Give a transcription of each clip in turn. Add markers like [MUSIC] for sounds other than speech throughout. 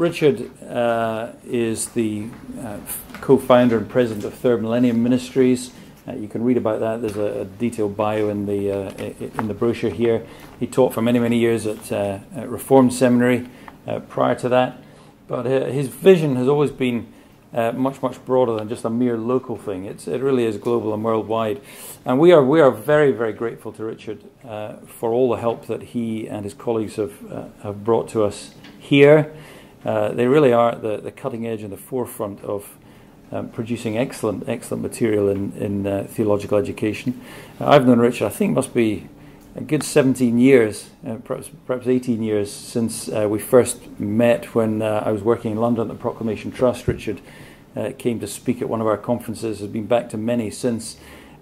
Richard uh, is the uh, co founder and president of Third Millennium Ministries. Uh, you can read about that. There's a, a detailed bio in the, uh, in the brochure here. He taught for many, many years at, uh, at Reformed Seminary prior to that. But his vision has always been uh, much much broader than just a mere local thing. It's, it really is global and worldwide, and we are we are very very grateful to Richard uh, for all the help that he and his colleagues have uh, have brought to us here. Uh, they really are at the, the cutting edge and the forefront of um, producing excellent excellent material in in uh, theological education. Uh, I've known Richard. I think must be a good 17 years, uh, perhaps, perhaps 18 years since uh, we first met when I was working in London at the Proclamation Trust. Richard came to speak at one of our conferences, has been back to many since,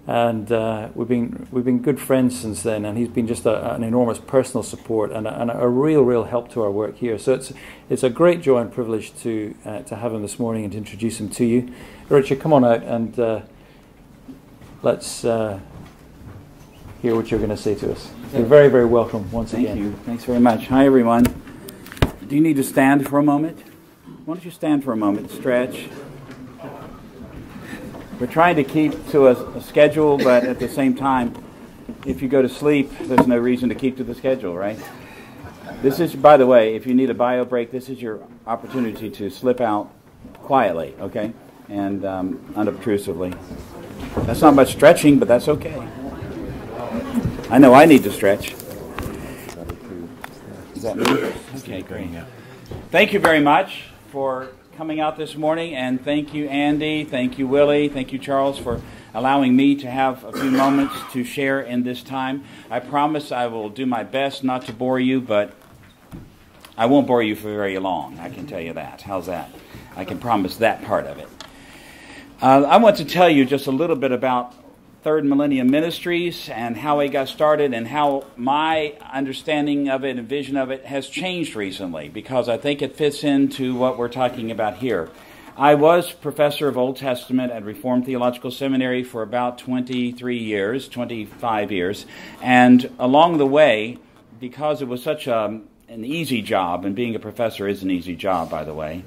and uh, we've, been, we've been good friends since then, and he's been just a, an enormous personal support and a, and a, real, real help to our work here. So it's, it's a great joy and privilege to, uh, to have him this morning and to introduce him to you. Richard, come on out and let's hear what you're going to say to us. You're very, very welcome once Thank again. Thank you. Thanks very much. Hi, everyone. Do you need to stand for a moment? Why don't you stand for a moment, stretch? We're trying to keep to a, a schedule, but at the same time, if you go to sleep, there's no reason to keep to the schedule, right? This is, by the way, if you need a bio break, this is your opportunity to slip out quietly, okay? And um, unobtrusively. That's not much stretching, but that's okay. I know I need to stretch. Is that me? Okay, great. Thank you very much for coming out this morning, and thank you, Andy. Thank you, Willie. Thank you, Charles, for allowing me to have a few moments to share in this time. I promise I will do my best not to bore you, but I won't bore you for very long. I can tell you that. How's that? I can promise that part of it. Uh, I want to tell you just a little bit about Third Millennium Ministries and how it got started and how my understanding of it and vision of it has changed recently because I think it fits into what we're talking about here. I was professor of Old Testament at Reformed Theological Seminary for about 23 years, 25 years, and along the way, because it was such a, an easy job, and being a professor is an easy job, by the way,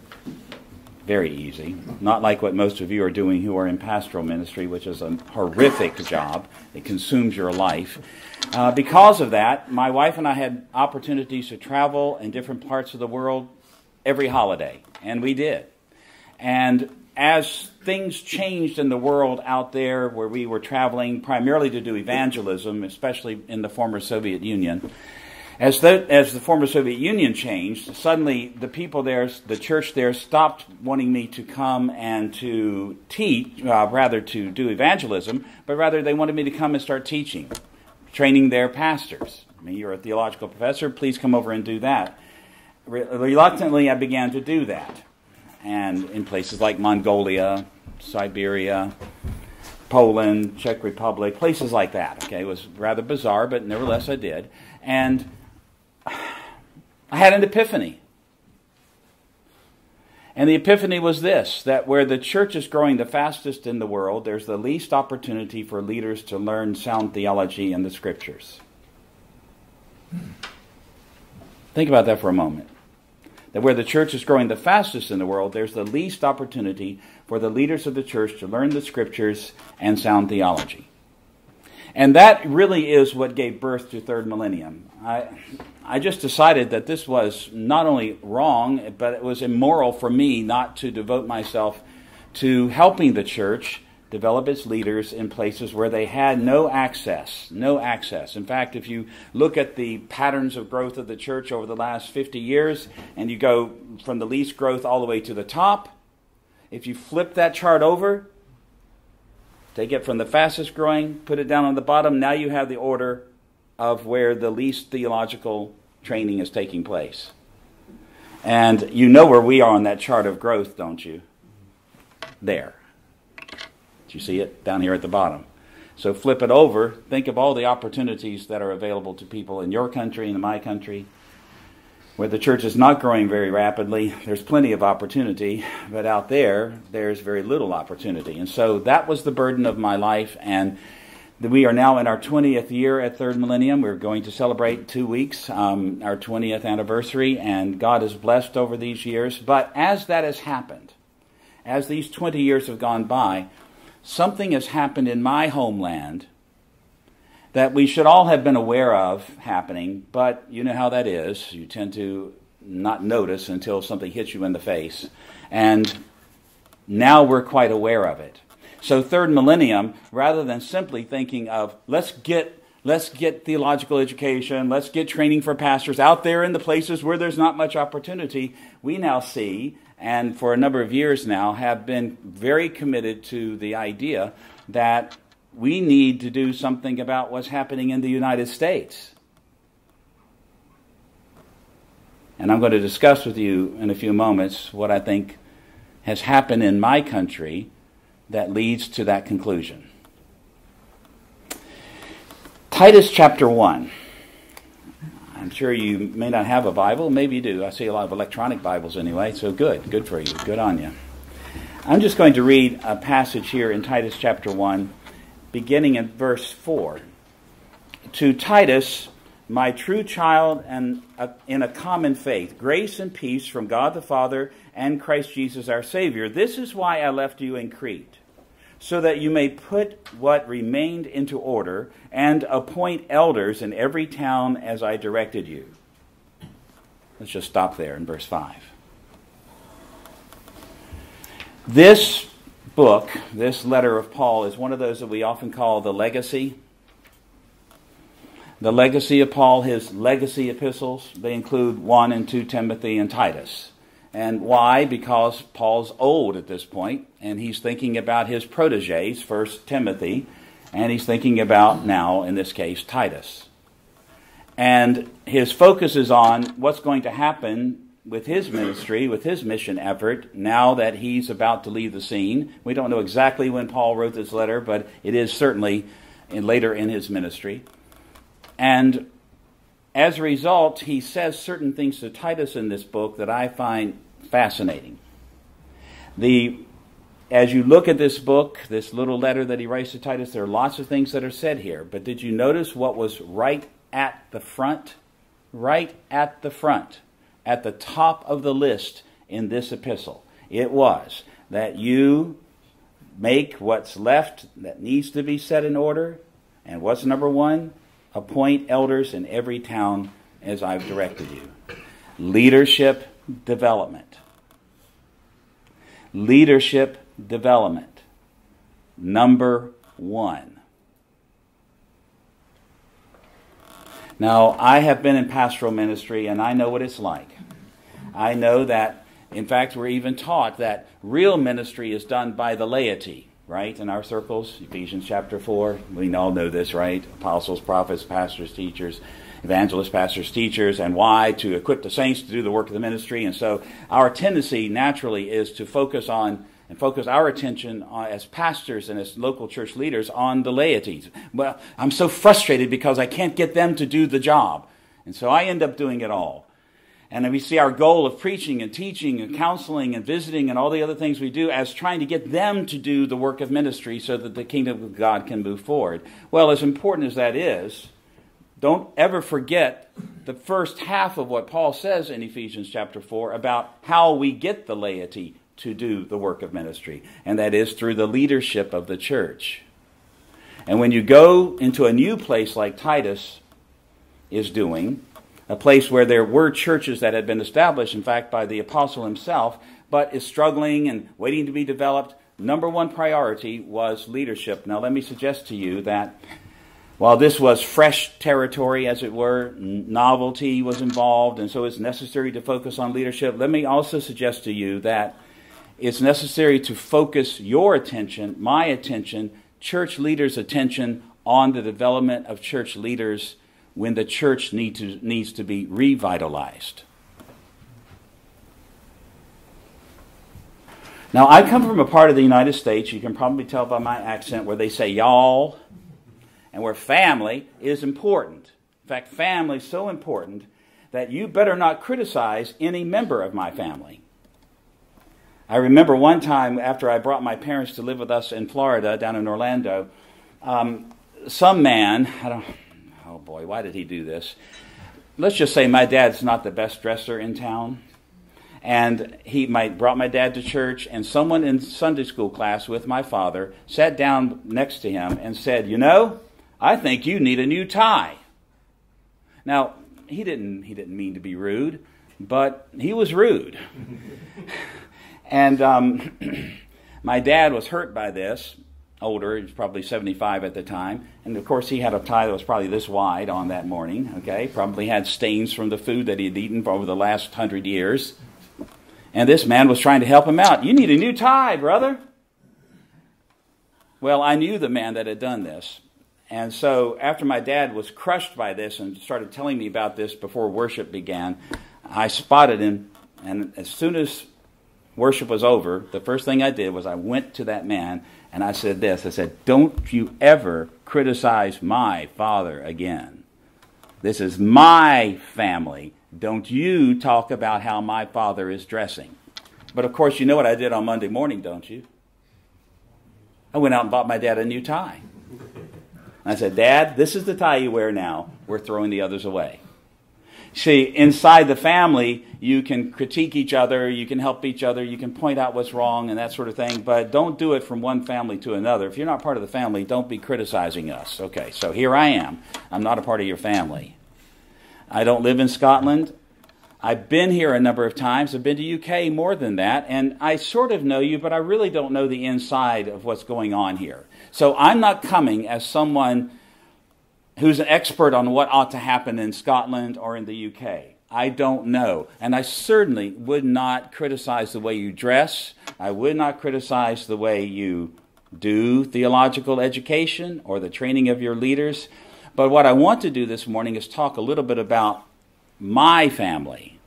very easy. Not like what most of you are doing who are in pastoral ministry, which is a horrific job. It consumes your life. Uh, because of that, my wife and I had opportunities to travel in different parts of the world every holiday, and we did. And as things changed in the world out there where we were traveling primarily to do evangelism, especially in the former Soviet Union, as the, as the former Soviet Union changed, suddenly the people there, the church there, stopped wanting me to come and to teach, uh, rather to do evangelism, but rather they wanted me to come and start teaching, training their pastors. I mean, you're a theological professor, please come over and do that. Reluctantly, I began to do that. And in places like Mongolia, Siberia, Poland, Czech Republic, places like that. Okay, it was rather bizarre, but nevertheless I did. And [SIGHS] I had an epiphany. And the epiphany was this that where the church is growing the fastest in the world, there's the least opportunity for leaders to learn sound theology in the scriptures. Think about that for a moment. That where the church is growing the fastest in the world, there's the least opportunity for the leaders of the church to learn the scriptures and sound theology. And that really is what gave birth to Third Millennium. I, I just decided that this was not only wrong, but it was immoral for me not to devote myself to helping the church develop its leaders in places where they had no access. No access. In fact, if you look at the patterns of growth of the church over the last 50 years and you go from the least growth all the way to the top, if you flip that chart over, take it from the fastest growing, put it down on the bottom, now you have the order of where the least theological training is taking place. And you know where we are on that chart of growth, don't you? There. Do you see it down here at the bottom? So flip it over. Think of all the opportunities that are available to people in your country in my country. Where the church is not growing very rapidly, there's plenty of opportunity, but out there, there's very little opportunity. And so that was the burden of my life, and we are now in our 20th year at Third Millennium. We're going to celebrate two weeks, um, our 20th anniversary, and God has blessed over these years. But as that has happened, as these 20 years have gone by, something has happened in my homeland that we should all have been aware of happening, but you know how that is. You tend to not notice until something hits you in the face. And now we're quite aware of it. So, third millennium, rather than simply thinking of let's get let's get theological education, let's get training for pastors out there in the places where there's not much opportunity, we now see, and for a number of years now, have been very committed to the idea that we need to do something about what's happening in the United States. And I'm going to discuss with you in a few moments what I think has happened in my country that leads to that conclusion. Titus chapter 1. I'm sure you may not have a Bible. Maybe you do. I see a lot of electronic Bibles anyway, so good. Good for you. Good on you. I'm just going to read a passage here in Titus chapter 1, beginning at verse 4. To Titus, my true child and in a common faith, grace and peace from God the Father and Christ Jesus our Savior. This is why I left you in Crete so that you may put what remained into order and appoint elders in every town as I directed you. Let's just stop there in verse 5. This book, this letter of Paul, is one of those that we often call the legacy. The legacy of Paul, his legacy epistles, they include 1 and 2 Timothy and Titus. And why? Because Paul's old at this point, and he's thinking about his proteges, first Timothy, and he's thinking about now, in this case, Titus. And his focus is on what's going to happen with his ministry, with his mission effort, now that he's about to leave the scene. We don't know exactly when Paul wrote this letter, but it is certainly in, later in his ministry. And as a result, he says certain things to Titus in this book that I find fascinating. The, as you look at this book, this little letter that he writes to Titus, there are lots of things that are said here. But did you notice what was right at the front? Right at the front, at the top of the list in this epistle. It was that you make what's left that needs to be set in order. And what's number one? Appoint elders in every town as I've directed you. Leadership development. Leadership development. Number one. Now, I have been in pastoral ministry and I know what it's like. I know that, in fact, we're even taught that real ministry is done by the laity right, in our circles. Ephesians chapter 4, we all know this, right? Apostles, prophets, pastors, teachers, evangelists, pastors, teachers, and why? To equip the saints to do the work of the ministry. And so our tendency naturally is to focus on and focus our attention on, as pastors and as local church leaders on the laity. Well, I'm so frustrated because I can't get them to do the job. And so I end up doing it all. And we see our goal of preaching and teaching and counseling and visiting and all the other things we do as trying to get them to do the work of ministry so that the kingdom of God can move forward. Well, as important as that is, don't ever forget the first half of what Paul says in Ephesians chapter 4 about how we get the laity to do the work of ministry, and that is through the leadership of the church. And when you go into a new place like Titus is doing, a place where there were churches that had been established, in fact, by the apostle himself, but is struggling and waiting to be developed. Number one priority was leadership. Now, let me suggest to you that while this was fresh territory, as it were, novelty was involved, and so it's necessary to focus on leadership, let me also suggest to you that it's necessary to focus your attention, my attention, church leaders' attention on the development of church leaders when the church need to, needs to be revitalized. Now, I come from a part of the United States, you can probably tell by my accent, where they say y'all, and where family is important. In fact, family is so important that you better not criticize any member of my family. I remember one time after I brought my parents to live with us in Florida, down in Orlando, um, some man, I don't, boy, why did he do this? Let's just say my dad's not the best dresser in town. And he might brought my dad to church, and someone in Sunday school class with my father sat down next to him and said, You know, I think you need a new tie. Now, he didn't, he didn't mean to be rude, but he was rude. [LAUGHS] and um, [CLEARS THROAT] my dad was hurt by this, older, he was probably 75 at the time. And of course, he had a tie that was probably this wide on that morning, okay? Probably had stains from the food that he had eaten over the last hundred years. And this man was trying to help him out. You need a new tie, brother. Well, I knew the man that had done this. And so after my dad was crushed by this and started telling me about this before worship began, I spotted him. And as soon as worship was over, the first thing I did was I went to that man and I said this I said, Don't you ever criticize my father again. This is my family. Don't you talk about how my father is dressing. But of course, you know what I did on Monday morning, don't you? I went out and bought my dad a new tie. I said, Dad, this is the tie you wear now. We're throwing the others away. See, inside the family, you can critique each other, you can help each other, you can point out what's wrong and that sort of thing, but don't do it from one family to another. If you're not part of the family, don't be criticizing us. Okay, so here I am. I'm not a part of your family. I don't live in Scotland. I've been here a number of times. I've been to UK more than that, and I sort of know you, but I really don't know the inside of what's going on here. So I'm not coming as someone who's an expert on what ought to happen in Scotland or in the UK. I don't know. And I certainly would not criticize the way you dress. I would not criticize the way you do theological education or the training of your leaders. But what I want to do this morning is talk a little bit about my family.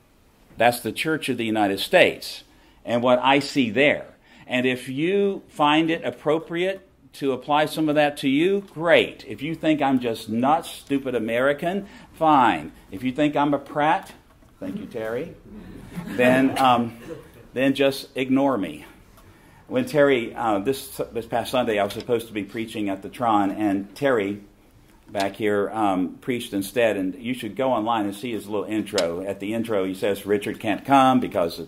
That's the Church of the United States and what I see there. And if you find it appropriate to apply some of that to you, great. If you think I'm just nuts, stupid American, fine. If you think I'm a prat, thank you, Terry, then, um, then just ignore me. When Terry, uh, this, this past Sunday, I was supposed to be preaching at the Tron, and Terry, back here, um, preached instead. And you should go online and see his little intro. At the intro, he says Richard can't come because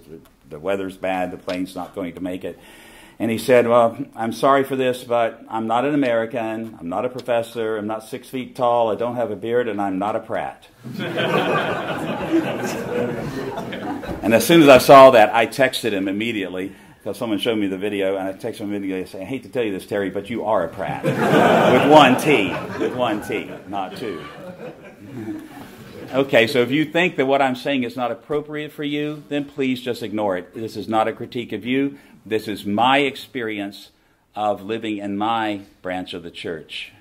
the weather's bad, the plane's not going to make it. And he said, Well, I'm sorry for this, but I'm not an American. I'm not a professor. I'm not six feet tall. I don't have a beard, and I'm not a prat. [LAUGHS] and as soon as I saw that, I texted him immediately because someone showed me the video, and I texted him immediately saying, I hate to tell you this, Terry, but you are a prat. [LAUGHS] with one T. With one T, not two. [LAUGHS] Okay, so if you think that what I'm saying is not appropriate for you, then please just ignore it. This is not a critique of you. This is my experience of living in my branch of the church.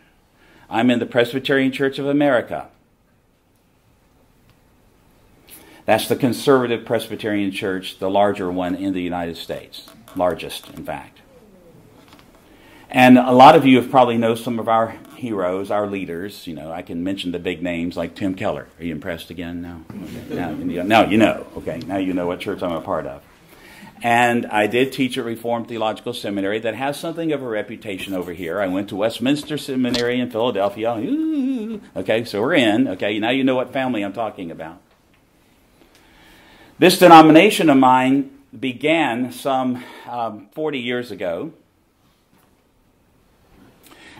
I'm in the Presbyterian Church of America. That's the conservative Presbyterian church, the larger one in the United States, largest, in fact. And a lot of you have probably know some of our heroes, our leaders. You know, I can mention the big names like Tim Keller. Are you impressed again? No. Okay. Now, now you know. Okay, now you know what church I'm a part of. And I did teach at Reformed Theological Seminary that has something of a reputation over here. I went to Westminster Seminary in Philadelphia. Ooh, okay, so we're in. Okay, now you know what family I'm talking about. This denomination of mine began some um, 40 years ago.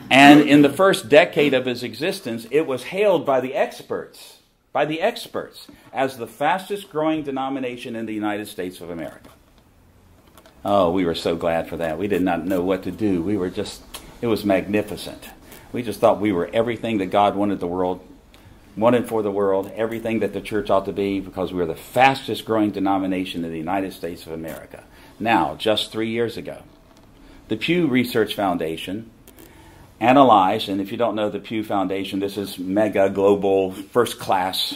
And in the first decade of its existence, it was hailed by the experts, by the experts, as the fastest growing denomination in the United States of America. Oh, we were so glad for that. We did not know what to do. We were just, it was magnificent. We just thought we were everything that God wanted the world, wanted for the world, everything that the church ought to be, because we were the fastest growing denomination in the United States of America. Now, just three years ago, the Pew Research Foundation analyzed, and if you don't know the Pew Foundation, this is mega global first class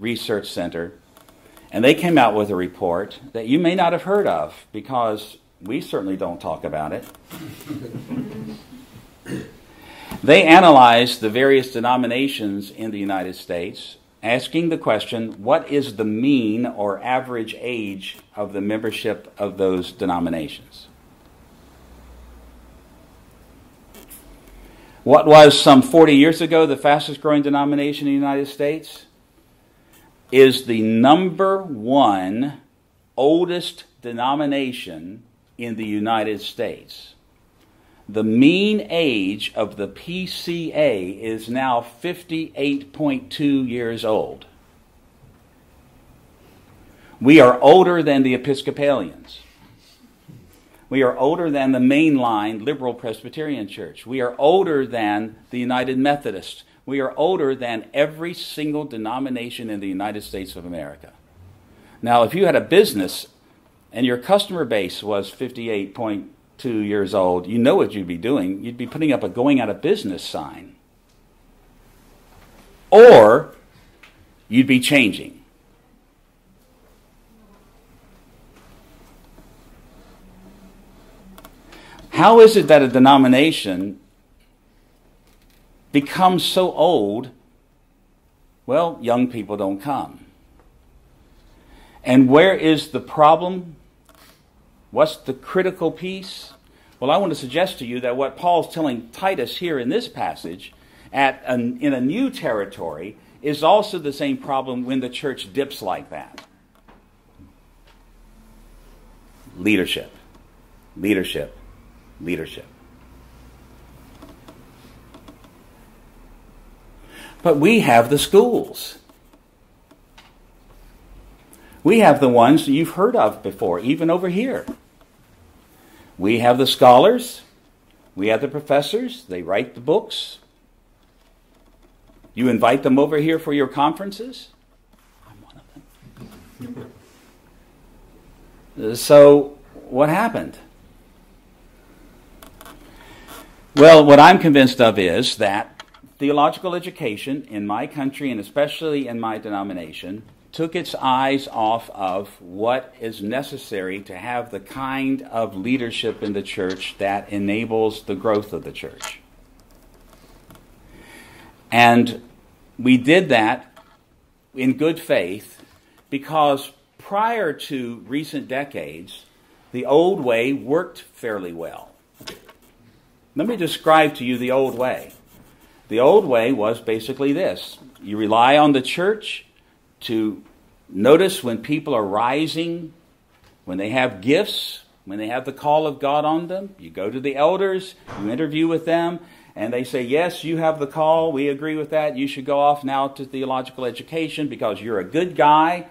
research center and they came out with a report that you may not have heard of because we certainly don't talk about it. they analyzed the various denominations in the United States, asking the question what is the mean or average age of the membership of those denominations? What was some 40 years ago the fastest growing denomination in the United States is the number one oldest denomination in the United States. The mean age of the PCA is now 58.2 years old. We are older than the Episcopalians. We are older than the mainline liberal Presbyterian Church. We are older than the United Methodists. We are older than every single denomination in the United States of America. Now, if you had a business and your customer base was 58.2 years old, you know what you'd be doing. You'd be putting up a going out of business sign. Or you'd be changing. How is it that a denomination becomes so old? Well, young people don't come. And where is the problem? What's the critical piece? Well, I want to suggest to you that what Paul's telling Titus here in this passage, at an, in a new territory, is also the same problem when the church dips like that. Leadership. Leadership leadership. But we have the schools. We have the ones you've heard of before, even over here. We have the scholars. We have the professors. They write the books. You invite them over here for your conferences. I'm one of them. So, what happened? Well, what I'm convinced of is that theological education in my country and especially in my denomination took its eyes off of what is necessary to have the kind of leadership in the church that enables the growth of the church. And we did that in good faith because prior to recent decades, the old way worked fairly well. Let me describe to you the old way. The old way was basically this you rely on the church to notice when people are rising, when they have gifts, when they have the call of God on them. You go to the elders, you interview with them, and they say, Yes, you have the call. We agree with that. You should go off now to theological education because you're a good guy.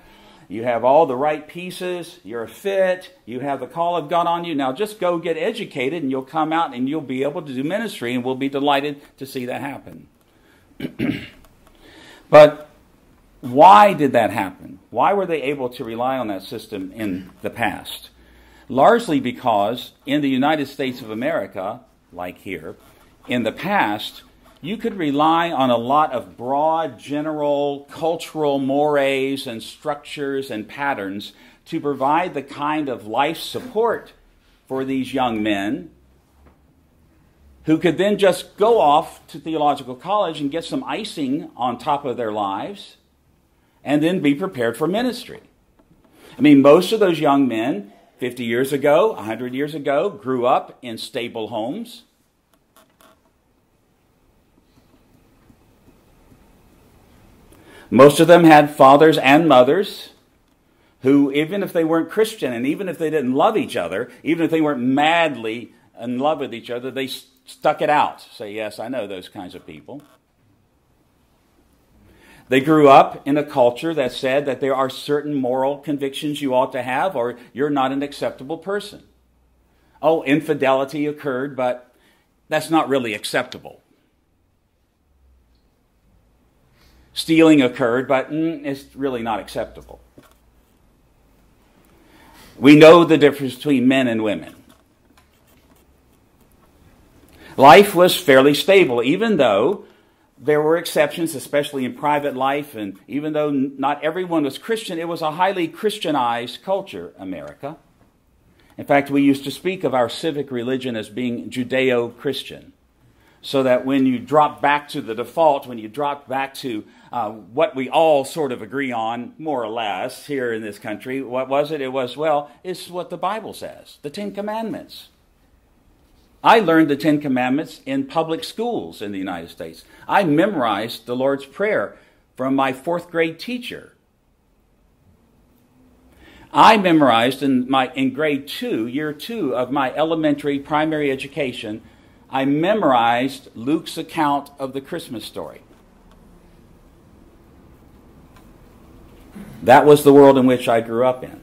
You have all the right pieces. You're a fit. You have the call of God on you. Now just go get educated and you'll come out and you'll be able to do ministry and we'll be delighted to see that happen. [CLEARS THROAT] but why did that happen? Why were they able to rely on that system in the past? Largely because in the United States of America, like here, in the past, you could rely on a lot of broad, general cultural mores and structures and patterns to provide the kind of life support for these young men who could then just go off to theological college and get some icing on top of their lives and then be prepared for ministry. I mean, most of those young men 50 years ago, 100 years ago, grew up in stable homes Most of them had fathers and mothers who, even if they weren't Christian and even if they didn't love each other, even if they weren't madly in love with each other, they stuck it out. Say, yes, I know those kinds of people. They grew up in a culture that said that there are certain moral convictions you ought to have, or you're not an acceptable person. Oh, infidelity occurred, but that's not really acceptable. Stealing occurred, but mm, it's really not acceptable. We know the difference between men and women. Life was fairly stable, even though there were exceptions, especially in private life, and even though not everyone was Christian, it was a highly Christianized culture, America. In fact, we used to speak of our civic religion as being Judeo Christian so that when you drop back to the default, when you drop back to uh, what we all sort of agree on, more or less, here in this country, what was it? It was, well, it's what the Bible says the Ten Commandments. I learned the Ten Commandments in public schools in the United States. I memorized the Lord's Prayer from my fourth grade teacher. I memorized in my in grade two, year two of my elementary primary education, I memorized Luke's account of the Christmas story. That was the world in which I grew up in.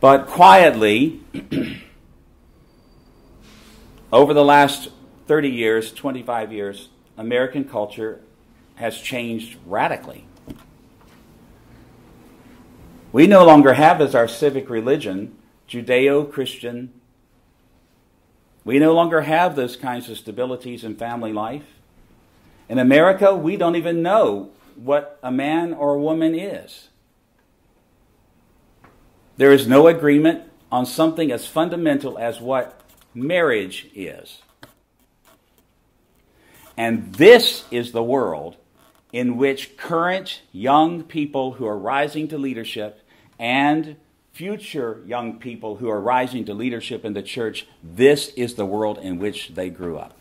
But quietly, [CLEARS THROAT] over the last 30 years, 25 years, American culture has changed radically. We no longer have as our civic religion Judeo Christian. We no longer have those kinds of stabilities in family life. In America, we don't even know what a man or a woman is. There is no agreement on something as fundamental as what marriage is. And this is the world in which current young people who are rising to leadership and future young people who are rising to leadership in the church, this is the world in which they grew up.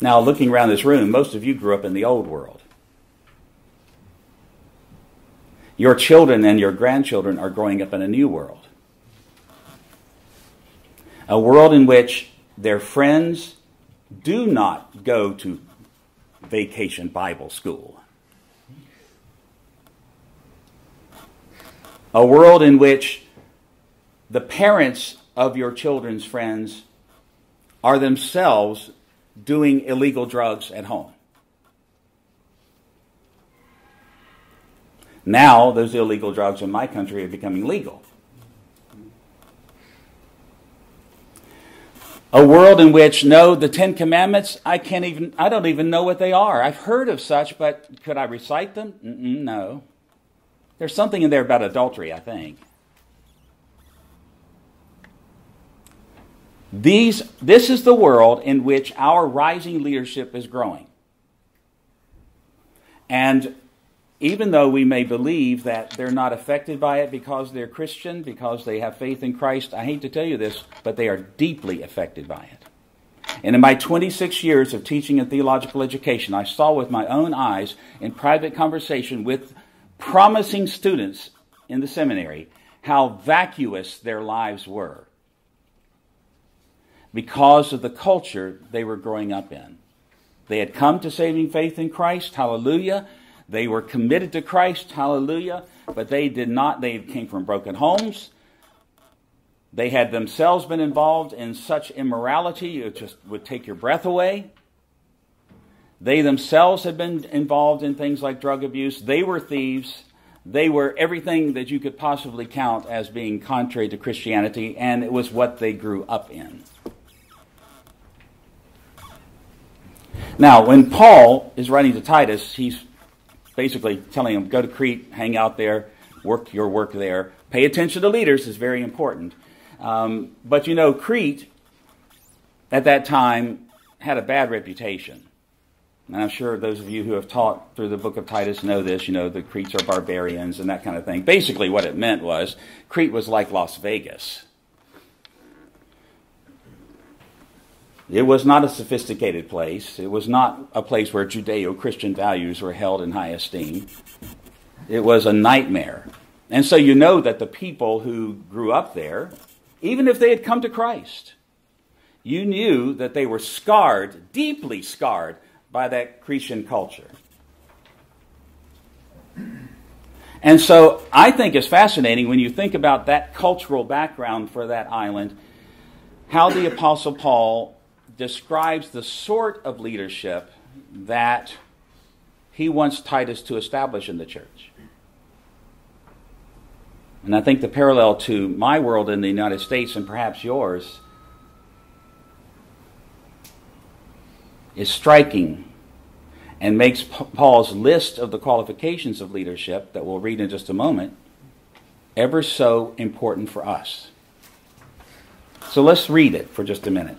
Now, looking around this room, most of you grew up in the old world. Your children and your grandchildren are growing up in a new world. A world in which their friends do not go to vacation Bible school. A world in which the parents of your children's friends are themselves doing illegal drugs at home. Now, those illegal drugs in my country are becoming legal. A world in which, no, the Ten Commandments, I can't even, I don't even know what they are. I've heard of such, but could I recite them? Mm-mm, no. There's something in there about adultery, I think. These, this is the world in which our rising leadership is growing. And even though we may believe that they're not affected by it because they're Christian, because they have faith in Christ, I hate to tell you this, but they are deeply affected by it. And in my 26 years of teaching and theological education, I saw with my own eyes in private conversation with promising students in the seminary how vacuous their lives were because of the culture they were growing up in. They had come to saving faith in Christ, hallelujah they were committed to Christ, hallelujah, but they did not, they came from broken homes. They had themselves been involved in such immorality, it just would take your breath away. They themselves had been involved in things like drug abuse. They were thieves. They were everything that you could possibly count as being contrary to Christianity, and it was what they grew up in. Now, when Paul is writing to Titus, he's basically telling him, go to Crete, hang out there, work your work there. Pay attention to leaders is very important. Um, but you know, Crete at that time had a bad reputation. And I'm sure those of you who have taught through the book of Titus know this. You know, the Cretes are barbarians and that kind of thing. Basically, what it meant was Crete was like Las Vegas. It was not a sophisticated place. It was not a place where Judeo Christian values were held in high esteem. It was a nightmare. And so you know that the people who grew up there, even if they had come to Christ, you knew that they were scarred, deeply scarred, by that Cretan culture. And so I think it's fascinating when you think about that cultural background for that island, how the Apostle Paul describes the sort of leadership that he wants Titus to establish in the church. And I think the parallel to my world in the United States and perhaps yours is striking and makes Paul's list of the qualifications of leadership that we'll read in just a moment ever so important for us. So let's read it for just a minute.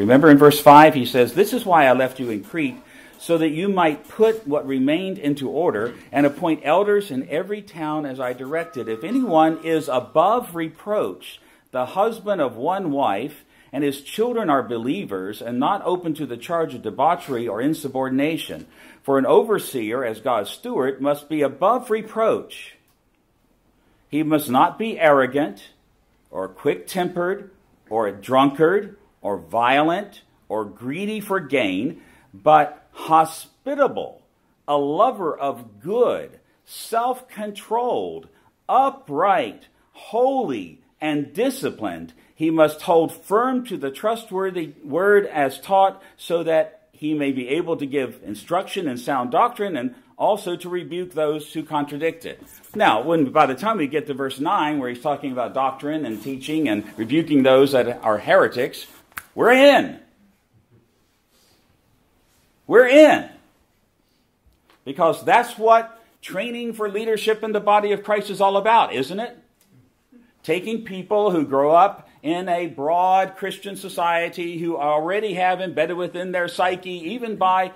Remember in verse 5, he says, This is why I left you in Crete, so that you might put what remained into order and appoint elders in every town as I directed. If anyone is above reproach, the husband of one wife, and his children are believers and not open to the charge of debauchery or insubordination. For an overseer, as God's steward, must be above reproach. He must not be arrogant or quick tempered or a drunkard or violent or greedy for gain, but hospitable, a lover of good, self controlled, upright, holy, and disciplined. He must hold firm to the trustworthy word as taught so that he may be able to give instruction and sound doctrine and also to rebuke those who contradict it. Now, when by the time we get to verse 9, where he's talking about doctrine and teaching and rebuking those that are heretics, we're in. We're in. Because that's what training for leadership in the body of Christ is all about, isn't it? Taking people who grow up in a broad Christian society who already have embedded within their psyche, even by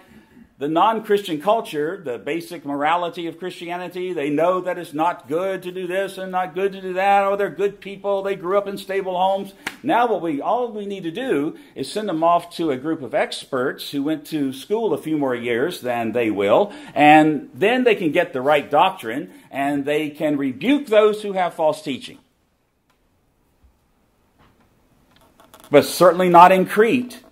the non Christian culture, the basic morality of Christianity, they know that it's not good to do this and not good to do that. Oh, they're good people. They grew up in stable homes. Now, what we all we need to do is send them off to a group of experts who went to school a few more years than they will, and then they can get the right doctrine and they can rebuke those who have false teaching. But certainly not in Crete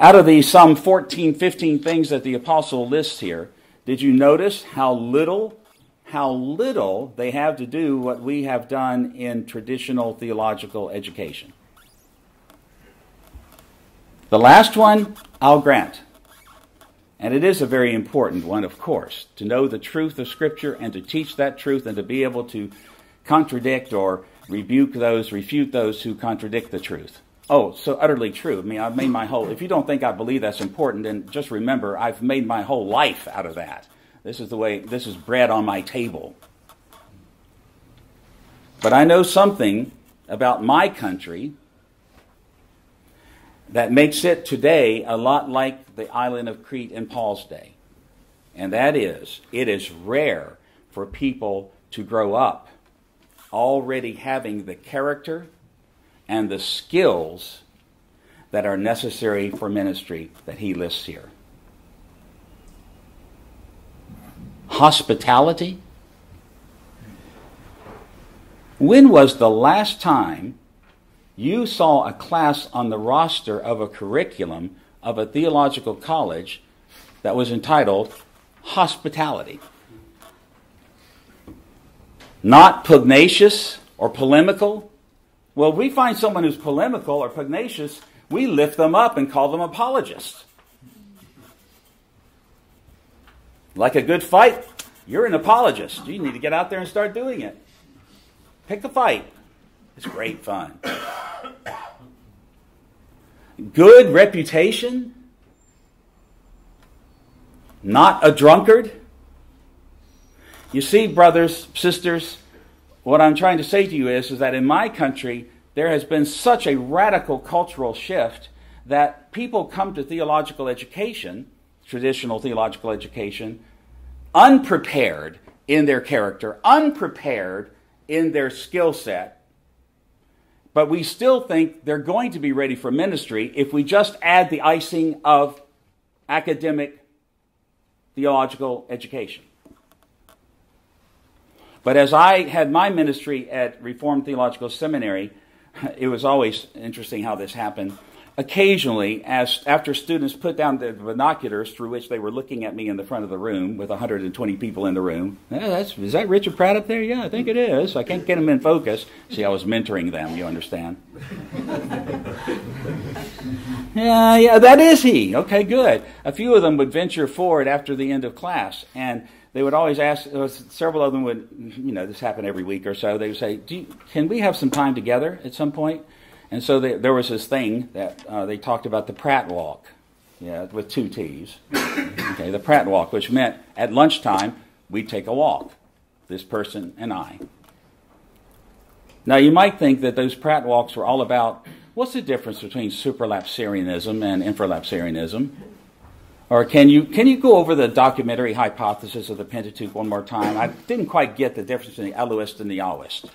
out of these some 14, 15 things that the apostle lists here, did you notice how little, how little they have to do what we have done in traditional theological education? The last one, I'll grant. And it is a very important one, of course, to know the truth of Scripture and to teach that truth and to be able to contradict or rebuke those, refute those who contradict the truth. Oh, so utterly true. I mean, I've made my whole, if you don't think I believe that's important, then just remember I've made my whole life out of that. This is the way, this is bread on my table. But I know something about my country that makes it today a lot like the island of Crete in Paul's day. And that is, it is rare for people to grow up already having the character and the skills that are necessary for ministry that he lists here. Hospitality. When was the last time you saw a class on the roster of a curriculum of a theological college that was entitled Hospitality? Not pugnacious or polemical, well, we find someone who's polemical or pugnacious, we lift them up and call them apologists. Like a good fight, you're an apologist. You need to get out there and start doing it. Pick a fight. It's great fun. Good reputation. Not a drunkard. You see, brothers, sisters, what I'm trying to say to you is, is that in my country, there has been such a radical cultural shift that people come to theological education, traditional theological education, unprepared in their character, unprepared in their skill set, but we still think they're going to be ready for ministry if we just add the icing of academic theological education. But as I had my ministry at Reformed Theological Seminary, [LAUGHS] it was always interesting how this happened. Occasionally, as after students put down the binoculars through which they were looking at me in the front of the room with 120 people in the room, is that Richard Pratt up there? Yeah, I think it is. I can't get him in focus. See, I was mentoring them. You understand? [LAUGHS] yeah, yeah, that is he. Okay, good. A few of them would venture forward after the end of class and they would always ask, uh, several of them would, you know, this happened every week or so. They would say, you, Can we have some time together at some point? And so they, there was this thing that uh, they talked about the Pratt Walk, yeah, with two T's. okay, the Pratt Walk, which meant at lunchtime we'd take a walk, this person and I. Now, you might think that those Pratt walks were all about what's the difference between supralapsarianism and infralapsarianism? Or can you, can you go over the documentary hypothesis of the Pentateuch one more time? I didn't quite get the difference between the Elohist and the Yahwist.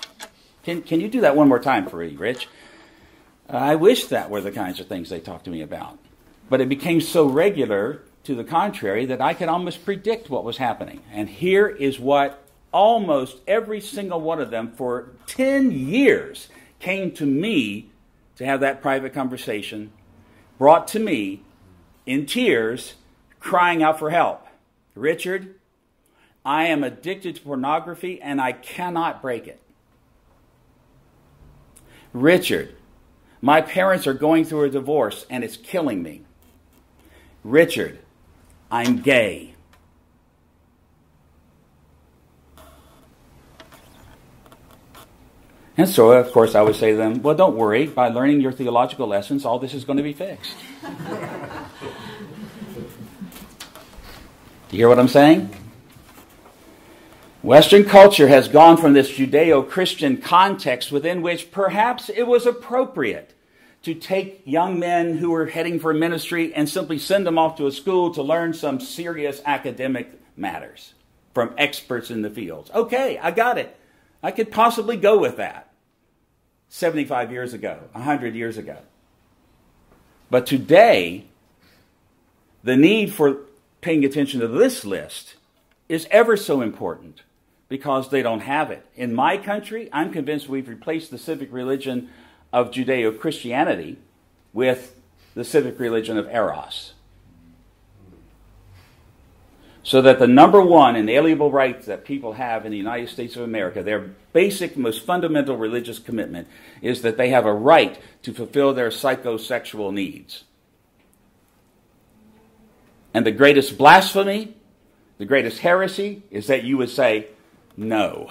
Can, can you do that one more time for me, Rich? I wish that were the kinds of things they talked to me about. But it became so regular to the contrary that I could almost predict what was happening. And here is what almost every single one of them for 10 years came to me to have that private conversation, brought to me in tears, crying out for help. Richard, I am addicted to pornography and I cannot break it. Richard, my parents are going through a divorce and it's killing me. Richard, I'm gay. And so, of course, I would say to them, well, don't worry. By learning your theological lessons, all this is going to be fixed. [LAUGHS] Do you hear what I'm saying? Western culture has gone from this Judeo Christian context within which perhaps it was appropriate to take young men who were heading for ministry and simply send them off to a school to learn some serious academic matters from experts in the fields. Okay, I got it. I could possibly go with that 75 years ago, 100 years ago. But today, the need for paying attention to this list is ever so important because they don't have it. In my country, I'm convinced we've replaced the civic religion of Judeo Christianity with the civic religion of Eros so that the number one inalienable right that people have in the United States of America, their basic, most fundamental religious commitment, is that they have a right to fulfill their psychosexual needs. And the greatest blasphemy, the greatest heresy, is that you would say, no.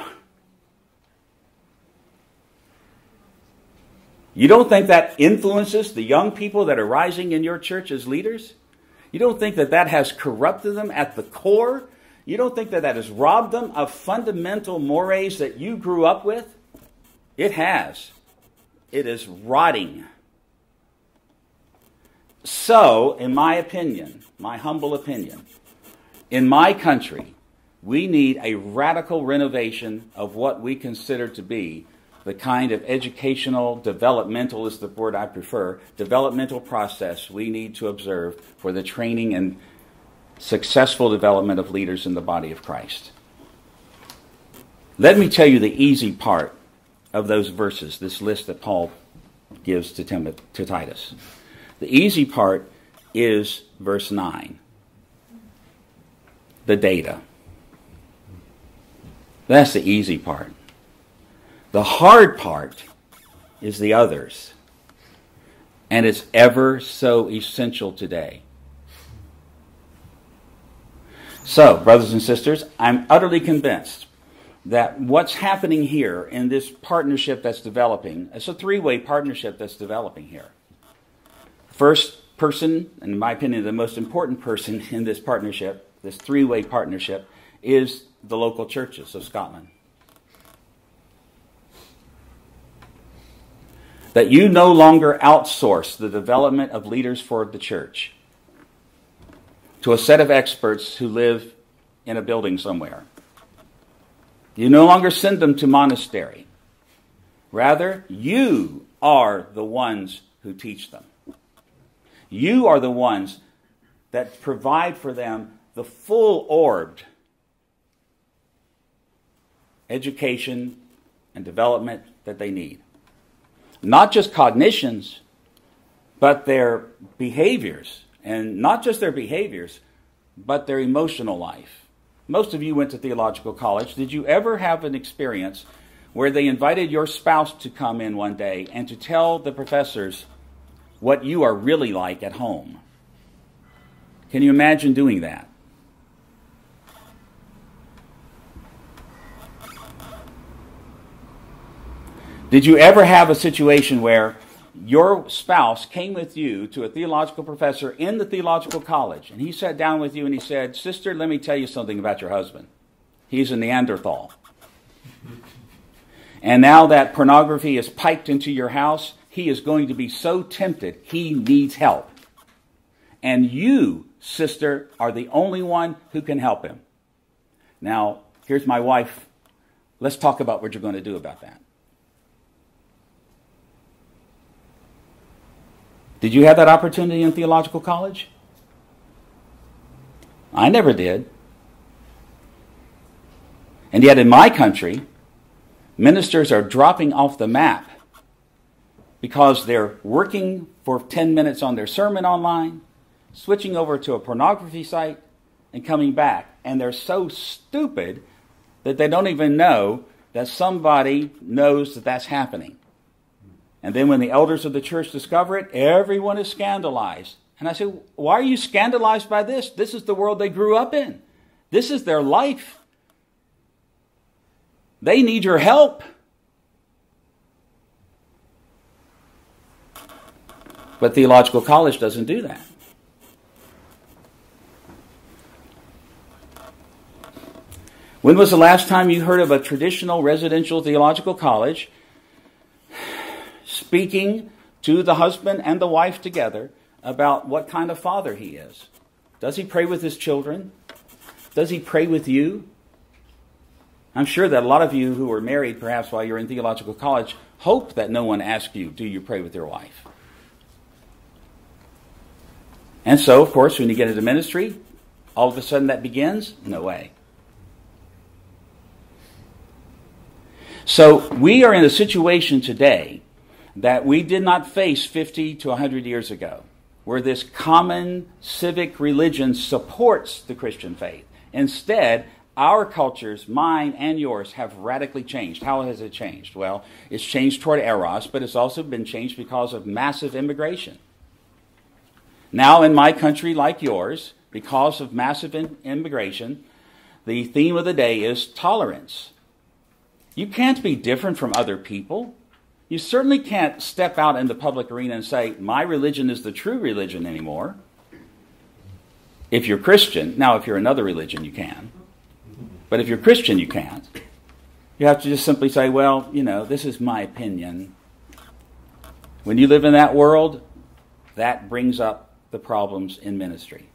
You don't think that influences the young people that are rising in your church as leaders? You don't think that that has corrupted them at the core? You don't think that that has robbed them of fundamental mores that you grew up with? It has. It is rotting. So, in my opinion, my humble opinion, in my country, we need a radical renovation of what we consider to be the kind of educational, developmental is the word I prefer, developmental process we need to observe for the training and successful development of leaders in the body of Christ. Let me tell you the easy part of those verses, this list that Paul gives to, Tim- to Titus. The easy part is verse 9 the data. That's the easy part. The hard part is the others. And it's ever so essential today. So, brothers and sisters, I'm utterly convinced that what's happening here in this partnership that's developing, it's a three way partnership that's developing here. First person, in my opinion, the most important person in this partnership, this three way partnership, is the local churches of Scotland. that you no longer outsource the development of leaders for the church to a set of experts who live in a building somewhere. You no longer send them to monastery. Rather, you are the ones who teach them. You are the ones that provide for them the full orbed education and development that they need not just cognitions, but their behaviors. And not just their behaviors, but their emotional life. Most of you went to theological college. Did you ever have an experience where they invited your spouse to come in one day and to tell the professors what you are really like at home? Can you imagine doing that? Did you ever have a situation where your spouse came with you to a theological professor in the theological college and he sat down with you and he said, Sister, let me tell you something about your husband. He's a Neanderthal. And now that pornography is piped into your house, he is going to be so tempted, he needs help. And you, sister, are the only one who can help him. Now, here's my wife. Let's talk about what you're going to do about that. Did you have that opportunity in theological college? I never did. And yet, in my country, ministers are dropping off the map because they're working for 10 minutes on their sermon online, switching over to a pornography site, and coming back. And they're so stupid that they don't even know that somebody knows that that's happening. And then when the elders of the church discover it, everyone is scandalized. And I say, why are you scandalized by this? This is the world they grew up in. This is their life. They need your help. But theological college doesn't do that. When was the last time you heard of a traditional residential theological college speaking to the husband and the wife together about what kind of father he is. Does he pray with his children? Does he pray with you? I'm sure that a lot of you who are married, perhaps while you're in theological college, hope that no one asks you, Do you pray with your wife? And so, of course, when you get into ministry, all of a sudden that begins? No way. So, we are in a situation today that we did not face 50 to 100 years ago, where this common civic religion supports the Christian faith. Instead, our cultures, mine and yours, have radically changed. How has it changed? Well, it's changed toward eros, but it's also been changed because of massive immigration. Now, in my country, like yours, because of massive in- immigration, the theme of the day is tolerance. You can't be different from other people. You certainly can't step out in the public arena and say, my religion is the true religion anymore. If you're Christian, now if you're another religion, you can. But if you're Christian, you can't. You have to just simply say, well, you know, this is my opinion. When you live in that world, that brings up the problems in ministry.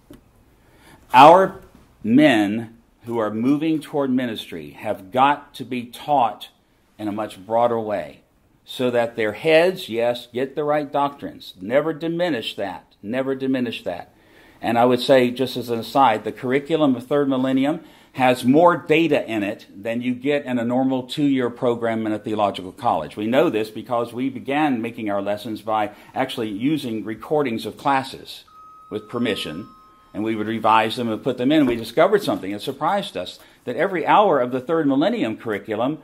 Our men who are moving toward ministry have got to be taught in a much broader way so that their heads, yes, get the right doctrines. Never diminish that. Never diminish that. And I would say, just as an aside, the curriculum of Third Millennium has more data in it than you get in a normal two year program in a theological college. We know this because we began making our lessons by actually using recordings of classes with permission, and we would revise them and put them in. We discovered something that surprised us that every hour of the Third Millennium curriculum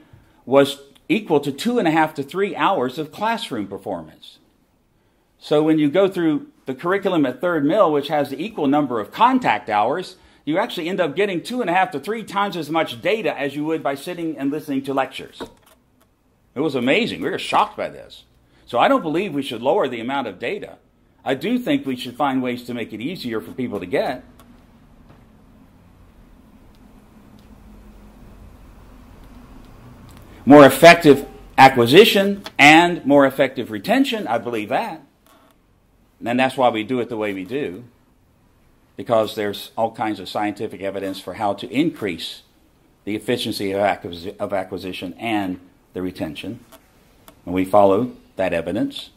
was equal to two and a half to three hours of classroom performance. So when you go through the curriculum at Third Mill, which has the equal number of contact hours, you actually end up getting two and a half to three times as much data as you would by sitting and listening to lectures. It was amazing. We were shocked by this. So I don't believe we should lower the amount of data. I do think we should find ways to make it easier for people to get. more effective acquisition and more effective retention. I believe that. And that's why we do it the way we do, because there's all kinds of scientific evidence for how to increase the efficiency of, acquisi- of acquisition and the retention. And we follow that evidence.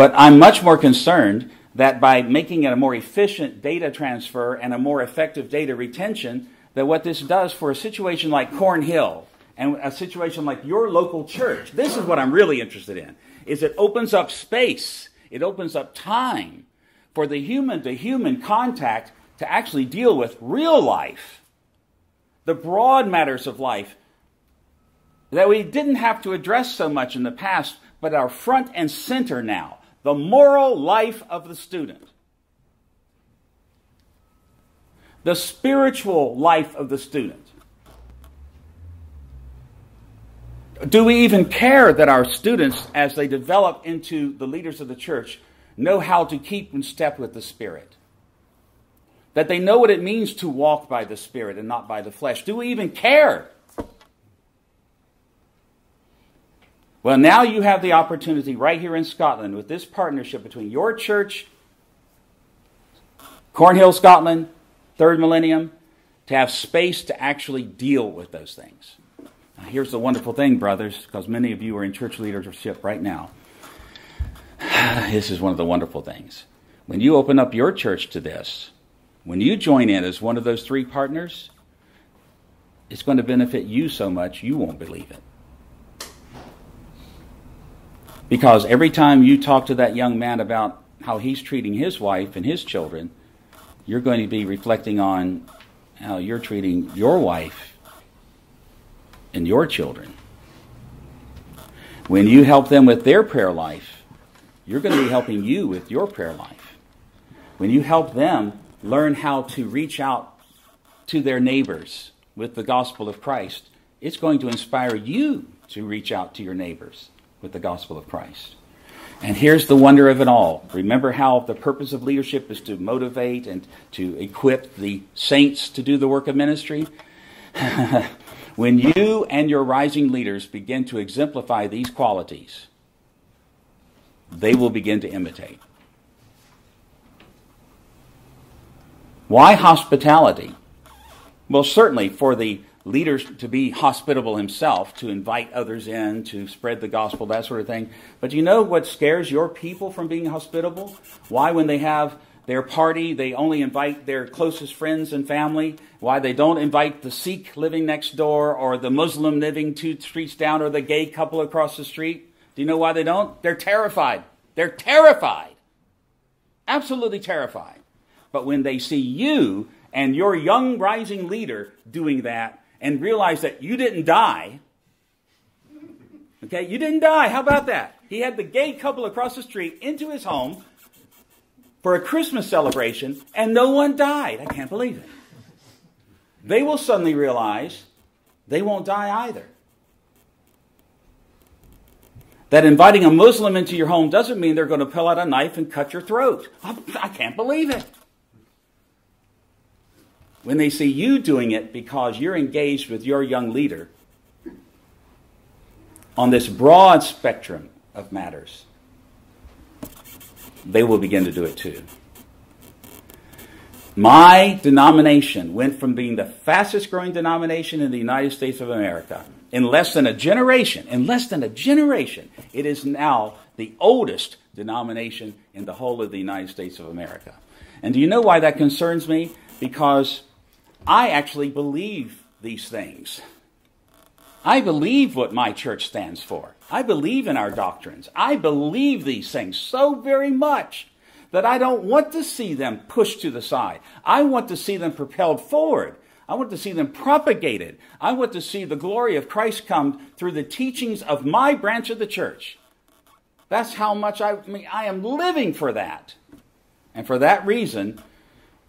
But I'm much more concerned that by making it a more efficient data transfer and a more effective data retention, that what this does for a situation like Cornhill and a situation like your local church, this is what I'm really interested in, is it opens up space, it opens up time for the human to human contact to actually deal with real life, the broad matters of life that we didn't have to address so much in the past, but are front and center now. The moral life of the student. the spiritual life of the student? Do we even care that our students, as they develop into the leaders of the church, know how to keep in step with the Spirit? That they know what it means to walk by the Spirit and not by the flesh? Do we even care? Well, now you have the opportunity right here in Scotland with this partnership between your church, Cornhill, Scotland, Third Millennium, to have space to actually deal with those things. Now, here's the wonderful thing, brothers, because many of you are in church leadership right now. [SIGHS] this is one of the wonderful things. When you open up your church to this, when you join in as one of those three partners, it's going to benefit you so much you won't believe it. Because every time you talk to that young man about how he's treating his wife and his children, you're going to be reflecting on how you're treating your wife and your children. When you help them with their prayer life, you're going to be helping you with your prayer life. When you help them learn how to reach out to their neighbors with the gospel of Christ, it's going to inspire you to reach out to your neighbors with the gospel of Christ. And here's the wonder of it all. Remember how the purpose of leadership is to motivate and to equip the saints to do the work of ministry? [LAUGHS] when you and your rising leaders begin to exemplify these qualities, they will begin to imitate. Why hospitality? Well, certainly for the leaders to be hospitable himself, to invite others in, to spread the gospel, that sort of thing. But you know what scares your people from being hospitable? Why, when they have their party, they only invite their closest friends and family? Why they don't invite the Sikh living next door, or the Muslim living two streets down, or the gay couple across the street? Do you know why they don't? They're terrified. They're terrified. Absolutely terrified. But when they see you and your young rising leader doing that, and realize that you didn't die. Okay, you didn't die. How about that? He had the gay couple across the street into his home for a Christmas celebration, and no one died. I can't believe it. They will suddenly realize they won't die either. That inviting a Muslim into your home doesn't mean they're going to pull out a knife and cut your throat. I can't believe it when they see you doing it because you're engaged with your young leader on this broad spectrum of matters, they will begin to do it too. My denomination went from being the fastest growing denomination in the United States of America in less than a generation, in less than a generation, it is now the oldest denomination in the whole of the United States of America. And do you know why that concerns me? Because I actually believe these things. I believe what my church stands for. I believe in our doctrines. I believe these things so very much that I don't want to see them pushed to the side. I want to see them propelled forward. I want to see them propagated. I want to see the glory of Christ come through the teachings of my branch of the church. That's how much I, I mean, I am living for that. And for that reason,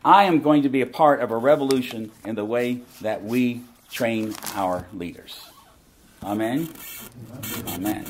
I am going to be a part of a revolution in the way that we train our leaders. Amen? Amen.